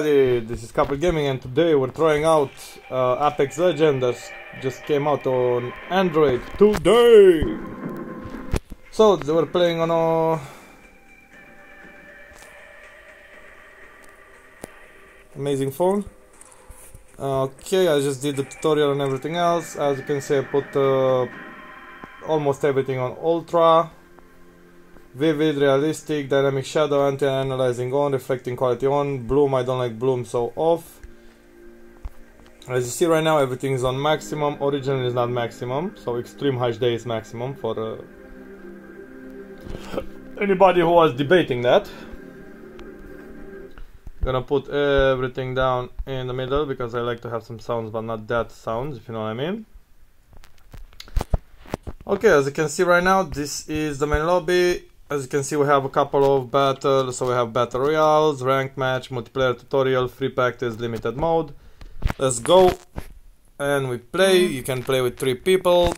This is Couple Gaming and today we're trying out uh, Apex Legends that just came out on Android today. So we're playing on a amazing phone. Okay, I just did the tutorial and everything else. As you can see, I put uh, almost everything on Ultra. Vivid, realistic, dynamic shadow, anti-aliasing on, reflecting quality on, bloom, I don't like bloom, so off. As you see right now, everything is on maximum, original is not maximum, so extreme HD is maximum for uh, anybody who was debating that. Gonna put everything down in the middle because I like to have some sounds but not that sounds, if you know what I mean. Okay, as you can see right now, this is the main lobby as you can see we have a couple of battles. So we have battle royales rank match multiplayer tutorial free practice limited mode. Let's go. And we play. You can play with three people.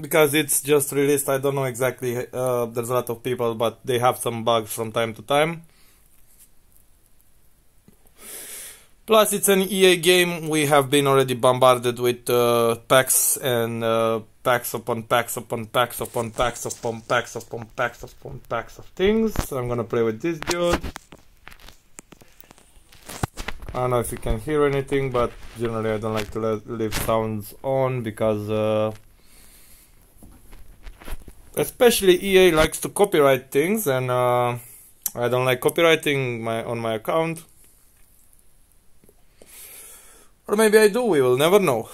Because it's just released i don't know exactly uh, there's a lot of people but they have some bugs from time to time Plus, it's an EA game. We have been already bombarded with uh, packs and uh, packs upon packs upon packs upon packs upon packs upon packs upon packs of things. So I'm gonna play with this dude. I don't know if you can hear anything, but generally I don't like to leave sounds on because uh, especially EA likes to copyright things and uh, I don't like copywriting my on my account. Or maybe I do, we will never know.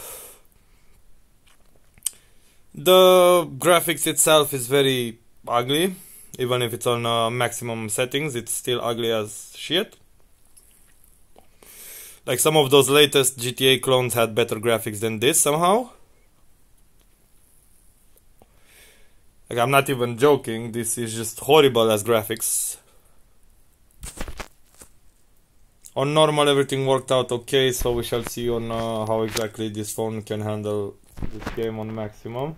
The graphics itself is very ugly. Even if it's on uh, maximum settings, it's still ugly as shit. Like some of those latest GTA clones had better graphics than this somehow. Like I'm not even joking, this is just horrible as graphics. On normal everything worked out okay so we shall see on uh, how exactly this phone can handle this game on maximum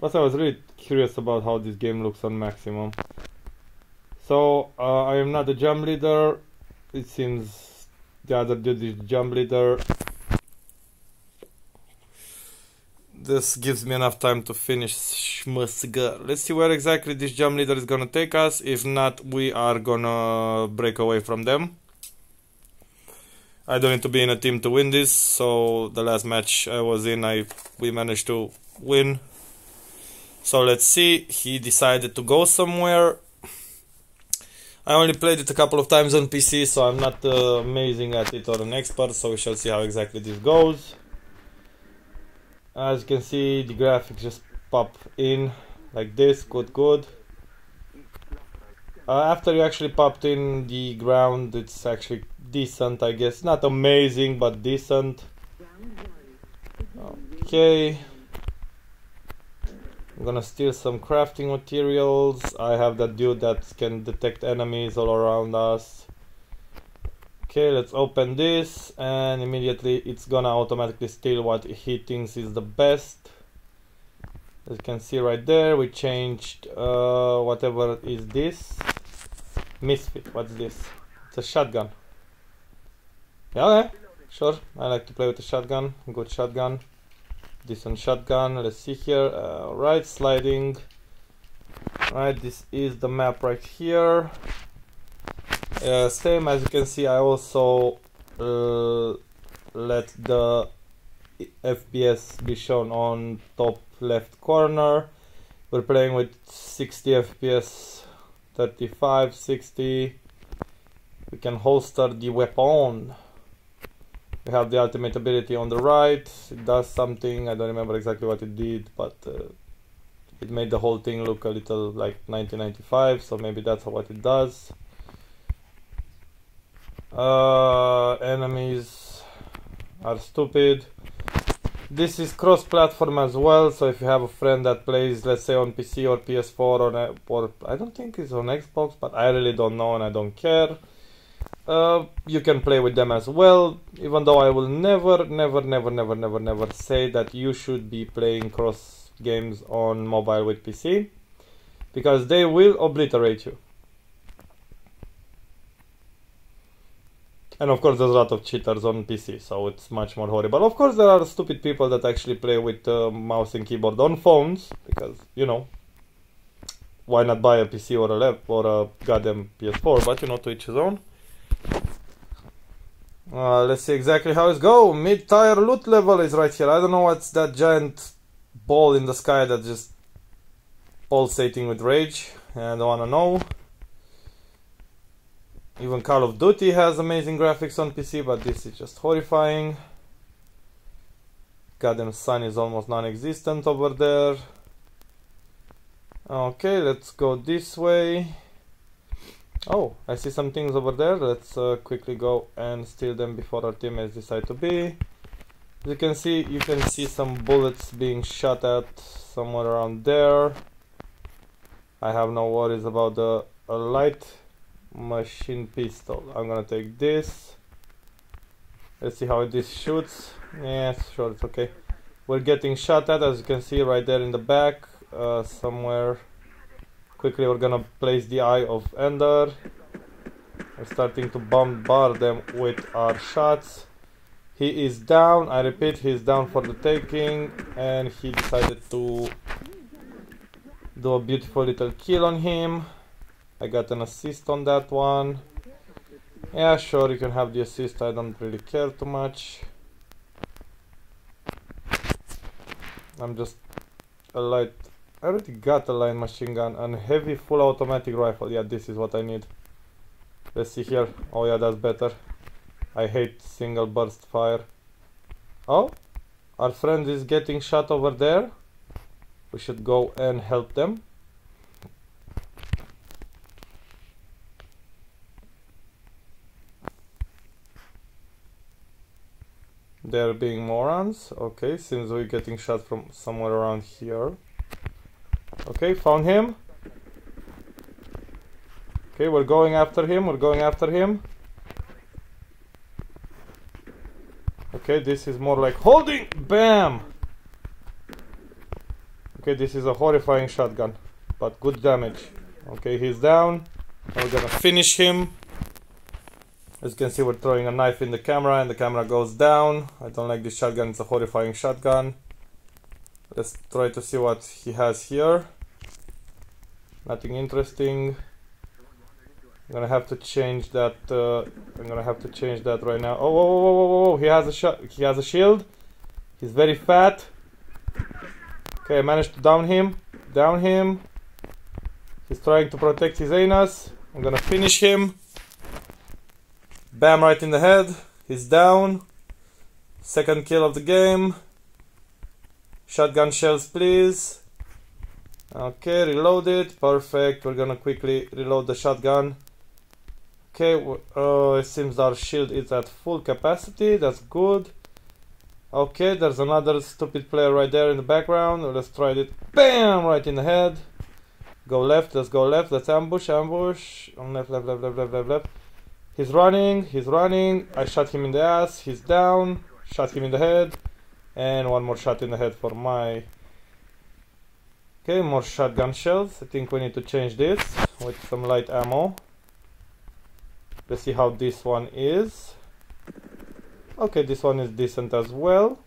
but I was really curious about how this game looks on maximum so uh, I am not a jump leader it seems the other dude is jump leader this gives me enough time to finish Schmusga. Let's see where exactly this jump leader is gonna take us. If not, we are gonna break away from them. I don't need to be in a team to win this, so the last match I was in, I we managed to win. So let's see, he decided to go somewhere. I only played it a couple of times on PC, so I'm not uh, amazing at it or an expert, so we shall see how exactly this goes. As you can see, the graphics just pop in like this, good, good. Uh, after you actually popped in the ground, it's actually decent, I guess. Not amazing, but decent. Okay. I'm gonna steal some crafting materials. I have that dude that can detect enemies all around us. Okay, let's open this and immediately it's gonna automatically steal what he thinks is the best. As you can see right there, we changed uh, whatever is this. Mastiff, what's this? It's a shotgun. Yeah, okay. Sure. I like to play with a shotgun. Good shotgun. Decent shotgun. Let's see here. Uh, right, sliding. Right, this is the map right here. Uh, same as you can see, I also uh, let the FPS be shown on top left corner. We're playing with 60 FPS, 35, 60. We can holster the weapon. We have the ultimate ability on the right. It does something. I don't remember exactly what it did, but uh, it made the whole thing look a little like 1995. So maybe that's what it does. Uh, enemies are stupid. This is cross-platform as well. So if you have a friend that plays, let's say on PC or PS4 or, or I don't think it's on Xbox, but I really don't know and I don't care uh, you can play with them as well even though I will never never never never never never say that you should be playing cross games on mobile with PC because they will obliterate you And of course, there's a lot of cheaters on PC, so it's much more horrible. Of course, there are stupid people that actually play with uh, mouse and keyboard on phones because you know why not buy a PC or a lap or a goddamn PS4? But you know, to each his own. Uh, let's see exactly how it's go. Mid-tier loot level is right here. I don't know what's that giant ball in the sky that just pulsating with rage. I don't wanna know. Even Call of Duty has amazing graphics on PC, but this is just horrifying. Goddamn sun is almost non-existent over there. Okay, let's go this way. Oh, I see some things over there. Let's uh, quickly go and steal them before our teammates decide to be. As you can see, you can see some bullets being shot at somewhere around there. I have no worries about the light machine pistol. I'm gonna take this. Let's see how this shoots. Yes, sure, it's okay. We're getting shot at, as you can see right there in the back uh, somewhere quickly we're gonna place the eye of Ender we're starting to bombard them with our shots. He is down I repeat he's down for the taking and he decided to do a beautiful little kill on him. I got an assist on that one. Yeah sure you can have the assist I don't really care too much. I'm just a light I already got a line machine gun and heavy full automatic rifle. Yeah, this is what I need. Let's see here. Oh yeah, that's better. I hate single burst fire. Oh, our friend is getting shot over there. We should go and help them. They're being morons. Okay, seems we're getting shot from somewhere around here. Okay, found him. Okay, we're going after him, we're going after him. Okay, this is more like holding! Bam! Okay, this is a horrifying shotgun, but good damage. Okay, he's down. We're gonna finish him. As you can see, we're throwing a knife in the camera and the camera goes down. I don't like this shotgun, it's a horrifying shotgun. Let's try to see what he has here. Nothing interesting. I'm gonna have to change that. Uh, I'm gonna have to change that right now. Oh! He has a shot. He has a shield. He's very fat. Okay, I managed to down him. Down him. He's trying to protect his anus. I'm gonna finish him. Bam! Right in the head. He's down. Second kill of the game. Shotgun shells, please. Okay, reload it. Perfect. We're gonna quickly reload the shotgun. Okay, uh, it seems our shield is at full capacity. That's good. Okay, there's another stupid player right there in the background. Let's try it. Bam! Right in the head. Go left. Let's go left. Let's ambush. Ambush. On left, left, left, left, left, left, left. He's running. He's running. I shot him in the ass. He's down. Shot him in the head. And one more shot in the head for my... Okay, more shotgun shells. I think we need to change this with some light ammo. Let's see how this one is. Okay, this one is decent as well.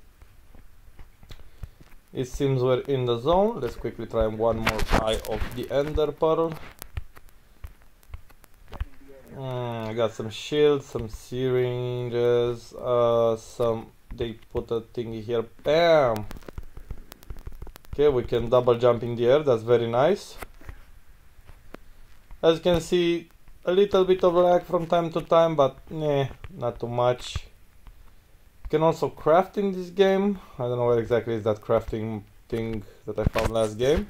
It seems we're in the zone. Let's quickly try one more eye of the Ender Pearl. Mm, I got some shields, some syringes, uh, some they put a thingy here. Bam! Okay, we can double jump in the air. That's very nice. As you can see, a little bit of lag from time to time, but nah, not too much. You can also craft in this game. I don't know where exactly is that crafting thing that I found last game.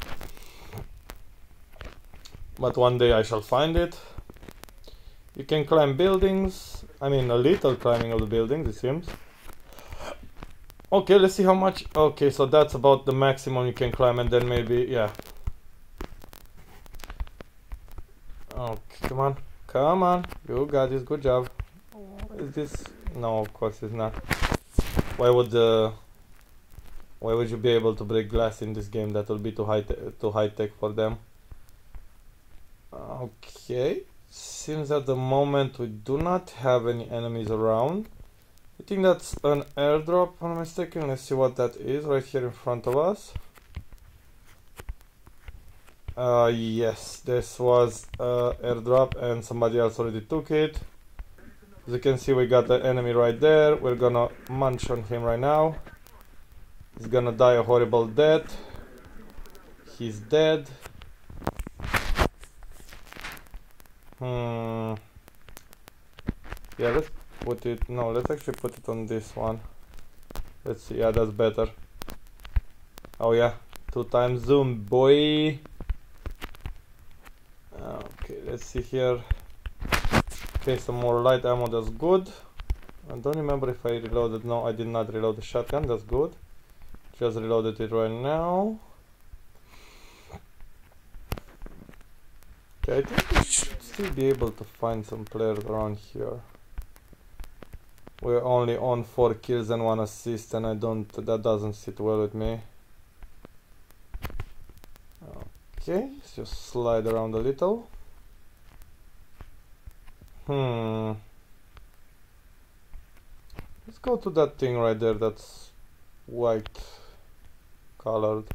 But one day I shall find it. You can climb buildings. I mean, a little climbing of the buildings, it seems. Okay, let's see how much. Okay, so that's about the maximum you can climb, and then maybe, yeah. Okay, come on. Come on. You got this. Good job. Is this? No, of course it's not. Why would the... Why would you be able to break glass in this game? That will be too high, too high tech for them. Okay, Seems at the moment we do not have any enemies around. I think that's an airdrop, if I'm mistaken. Let's see what that is right here in front of us. Uh, yes, this was uh, airdrop and somebody else already took it. As you can see, we got the enemy right there. We're gonna munch on him right now. He's gonna die a horrible death. He's dead. Hmm. Yeah, let's put it. No, let's actually put it on this one. Let's see. Yeah, that's better. Oh yeah, two times zoom, boy. Okay, let's see here. Okay, some more light ammo. That's good. I don't remember if I reloaded. No, I did not reload the shotgun. That's good. Just reloaded it right now. Okay, I think we should still be able to find some players around here. We're only on 4 kills and 1 assist and I don't, that doesn't sit well with me. Okay, let's just slide around a little. Hmm. Let's go to that thing right there that's white colored.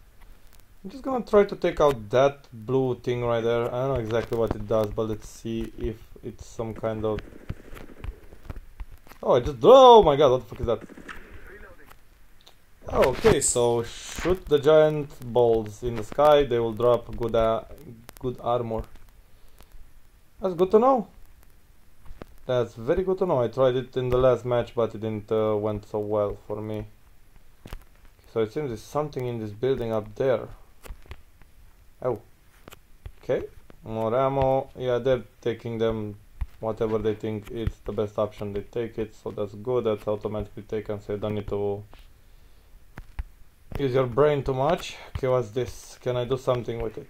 I'm just gonna try to take out that blue thing right there. I don't know exactly what it does, but let's see if it's some kind of... Oh, I just... Oh my god, what the fuck is that? Oh, okay, so shoot the giant balls in the sky, they will drop good, uh, good armor. That's good to know. That's very good to know. I tried it in the last match, but it didn't uh, went so well for me. So it seems there's something in this building up there. Oh. Okay. More ammo. Yeah, they're taking them whatever they think it's the best option. They take it, so that's good. That's automatically taken, so you don't need to use your brain too much. Okay, what's this? Can I do something with it?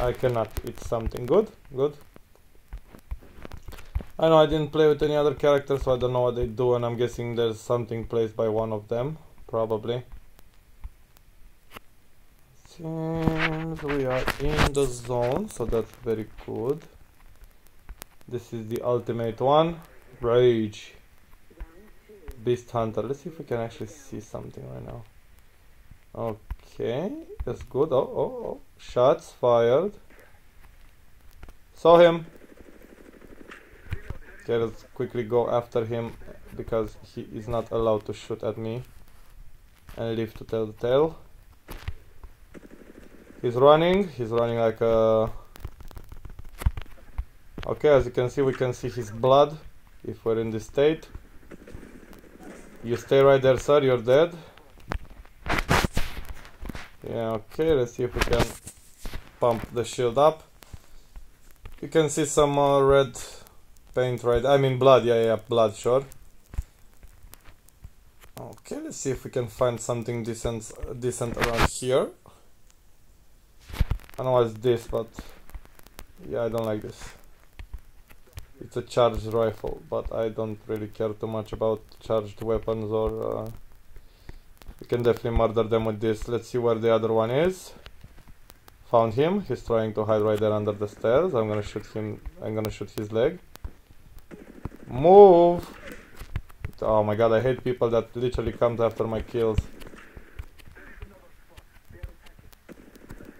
I cannot. It's something good. Good. I know I didn't play with any other characters, so I don't know what they do, and I'm guessing there's something placed by one of them, probably. Seems we are in the zone, so that's very good. This is the ultimate one, Rage. Beast Hunter. Let's see if we can actually see something right now. Okay, that's good. Oh, oh, oh. Shots fired. Saw him. Okay, let's quickly go after him because he is not allowed to shoot at me and live to tell the tale. He's running, he's running like a... Okay, as you can see, we can see his blood if we're in this state. You stay right there, sir, you're dead. Yeah, okay, let's see if we can pump the shield up. You can see some uh, red Paint right, I mean blood, yeah, yeah, blood, sure. Okay, let's see if we can find something decent, decent around here. I know what's this, but yeah, I don't like this. It's a charged rifle, but I don't really care too much about charged weapons or... Uh, we can definitely murder them with this. Let's see where the other one is. Found him. He's trying to hide right there under the stairs. I'm gonna shoot him. I'm gonna shoot his leg. Move! Oh my god, I hate people that literally comes after my kills.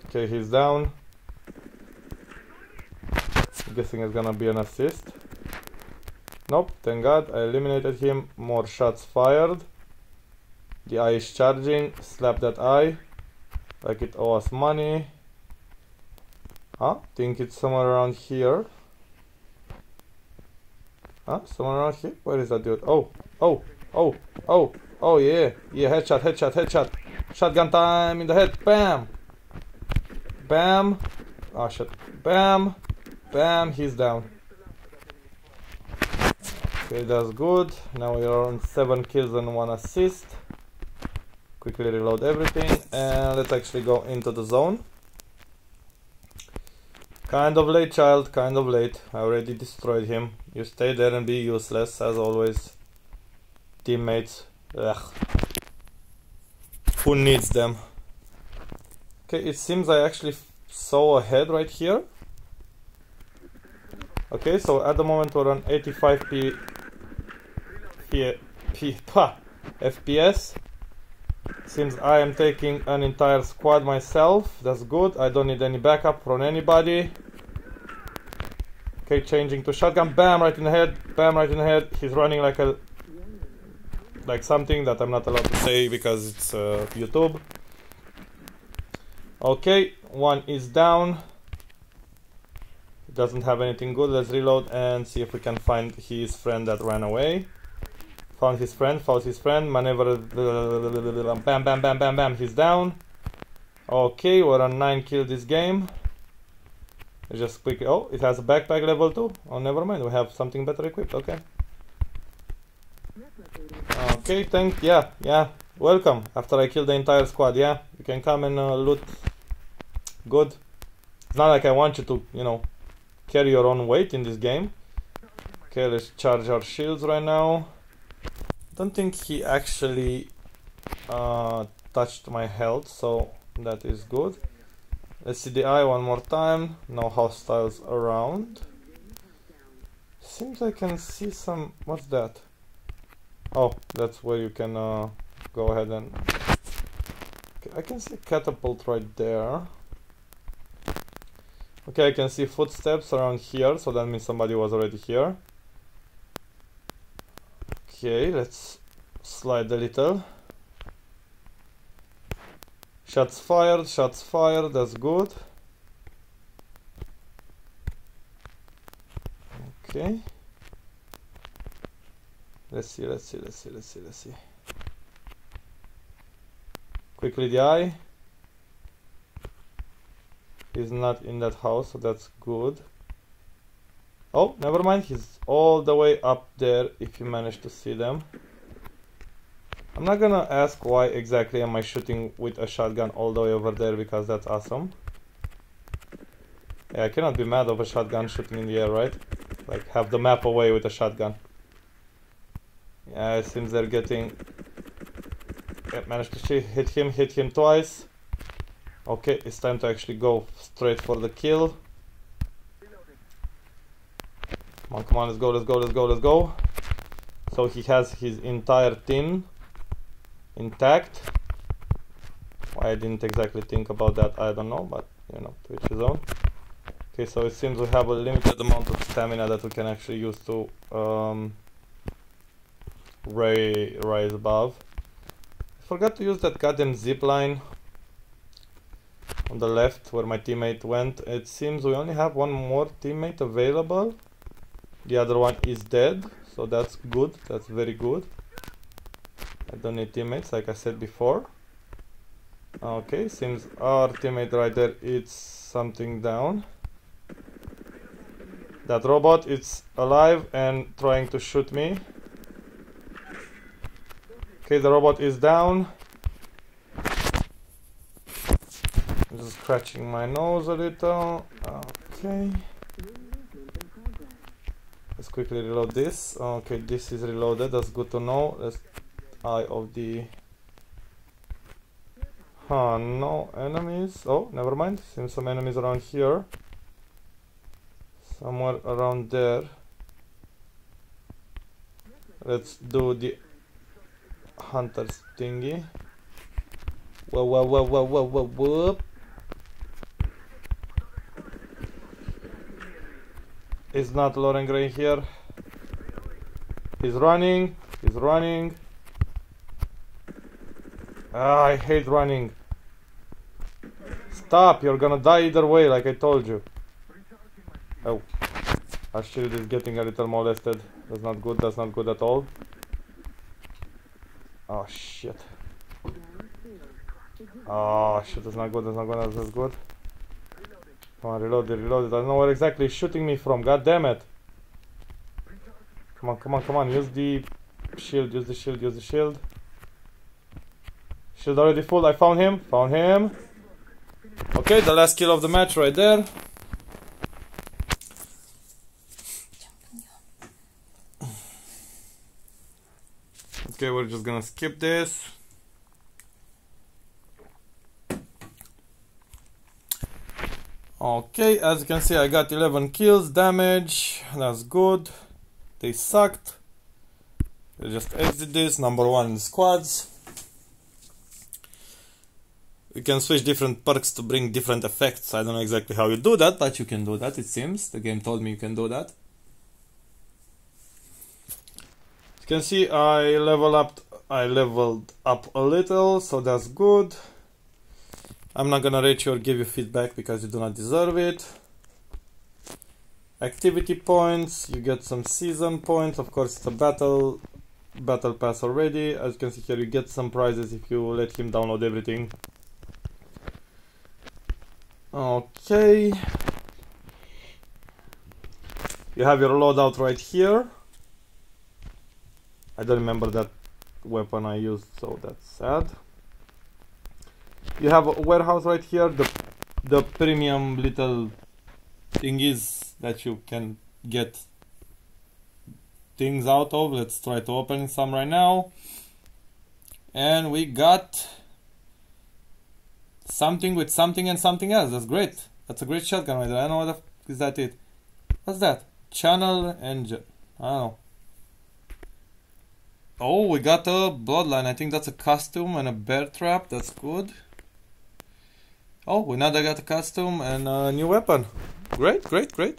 Okay, he's down. Guessing it's gonna be an assist. Nope, thank god, I eliminated him. More shots fired. The eye is charging. Slap that eye. Like it owes money. Huh? Think it's somewhere around here. Huh? somewhere around here? Where is that dude? Oh, oh, oh, oh, oh, yeah. Yeah, headshot, headshot, headshot. Shotgun time in the head. Bam. Bam. Oh, shit. Bam. Bam. He's down. Okay, that's good. Now we are on 7 kills and 1 assist. Quickly reload everything. And let's actually go into the zone. Kind of late, child, kind of late. I already destroyed him. You stay there and be useless, as always. Teammates. Ugh. Who needs them? Okay, it seems I actually saw a head right here. Okay, so at the moment we're on 85 p, p, p pa, FPS. Since I am taking an entire squad myself, that's good. I don't need any backup from anybody. Okay, changing to shotgun. Bam, right in the head. Bam, right in the head. He's running like a like something that I'm not allowed to say because it's uh, YouTube. Okay, one is down. Doesn't have anything good. Let's reload and see if we can find his friend that ran away. Found his friend, found his friend, maneuver, bam, bam, bam, bam, bam, he's down. Okay, we're on 9 kill this game. Just quick, oh, it has a backpack level 2. Oh, never mind, we have something better equipped, okay. Okay, thank, yeah, yeah, welcome. After I kill the entire squad, yeah, you can come and uh, loot. Good. It's not like I want you to, you know, carry your own weight in this game. Okay, let's charge our shields right now. Don't think he actually uh, touched my health so that is good. Let's see the eye one more time. No hostiles around. Seems I can see some what's that? Oh that's where you can uh, go ahead and I can see catapult right there okay I can see footsteps around here so that means somebody was already here Okay, let's slide a little. Shots fired, shots fired, that's good. Okay. Let's see, let's see, let's see, let's see, let's see. Quickly the eye. He's not in that house, so that's good. Oh, never mind, he's all the way up there if you manage to see them. I'm not gonna ask why exactly am I shooting with a shotgun all the way over there because that's awesome. Yeah, I cannot be mad of a shotgun shooting in the air, right? Like, have the map away with a shotgun. Yeah, it seems they're getting... Yeah, managed to hit him, hit him twice. Okay, it's time to actually go straight for the kill. Come on, come on, let's go, let's go, let's go, let's go. So he has his entire team intact. Why I didn't exactly think about that, I don't know, but you know, to each his own. Okay, so it seems we have a limited amount of stamina that we can actually use to um, ray rise above. I forgot to use that goddamn zip line on the left where my teammate went. It seems we only have one more teammate available. The other one is dead so that's good. That's very good. I don't need teammates like I said before. Okay seems our teammate right there it's something down. That robot is alive and trying to shoot me. Okay the robot is down I'm just scratching my nose a little. Okay. Let's quickly reload this. Okay this is reloaded. That's good to know. Let's eye of the huh no enemies. Oh never mind. Seems some enemies around here. Somewhere around there. Let's do the hunters thingy. Whoa whoa whoa whoa whoa whoa whoop Is not Loren Gray here. He's running. He's running. Ah, I hate running. Stop, you're gonna die either way, like I told you. Oh. Our shield is getting a little molested. That's not good, that's not good at all. Oh shit. Oh shit, that's not good, that's not good, that's not good. Come on, reload it, reload it. I don't know where exactly he's shooting me from. God damn it. Come on, come on, come on. Use the shield, use the shield, use the shield. Shield already full. I found him. Found him. Okay, the last kill of the match right there. Okay, we're just gonna skip this. Okay, as you can see I got 11 kills, damage That's good. They sucked. I just exit this. Number one in squads. You can switch different perks to bring different effects. I don't know exactly how you do that, but you can do that, it seems. The game told me you can do that. You can see I level up I leveled up a little, so that's good. I'm not gonna rate you or give you feedback because you do not deserve it. Activity points, you get some season points, of course it's a battle battle pass already. As you can see here you get some prizes if you let him download everything. Okay. You have your loadout right here. I don't remember that weapon I used, so that's sad. You have a warehouse right here, the the premium little thingies that you can get things out of. Let's try to open some right now. And we got something with something and something else. That's great. That's a great shotgun right there. I don't know what the is that it. What's that? Channel engine. I don't know. Oh, we got a bloodline. I think that's a costume and a bear trap. That's good. Oh, we now got a costume and a new weapon. Great, great, great.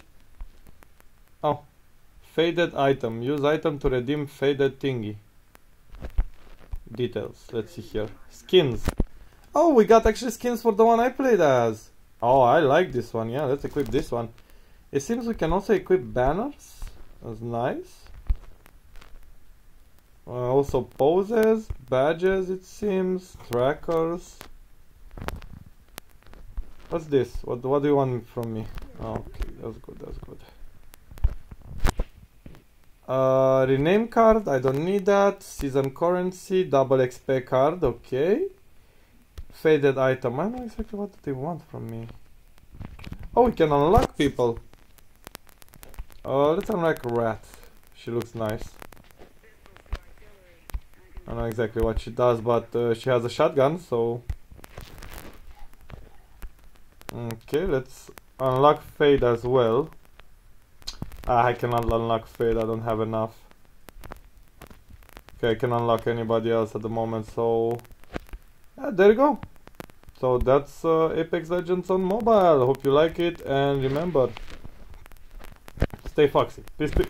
Oh, faded item. Use item to redeem faded thingy. Details. Let's see here. Skins. Oh, we got actually skins for the one I played as. Oh, I like this one. Yeah, let's equip this one. It seems we can also equip banners. That's nice. Uh, also poses, badges it seems, trackers. What's this? What what do you want from me? Oh, okay, that's good, that's good. Uh, rename card, I don't need that. Season currency, double XP card, okay. Faded item, I know exactly what they want from me. Oh, we can unlock people. Uh, let's unlock Rat. She looks nice. I don't know exactly what she does, but uh, she has a shotgun, so... Okay, let's unlock Fade as well. Ah, I cannot unlock Fade, I don't have enough. Okay, I can unlock anybody else at the moment, so... Yeah, there you go. So that's uh, Apex Legends on mobile. Hope you like it, and remember, stay foxy. Peace, peace.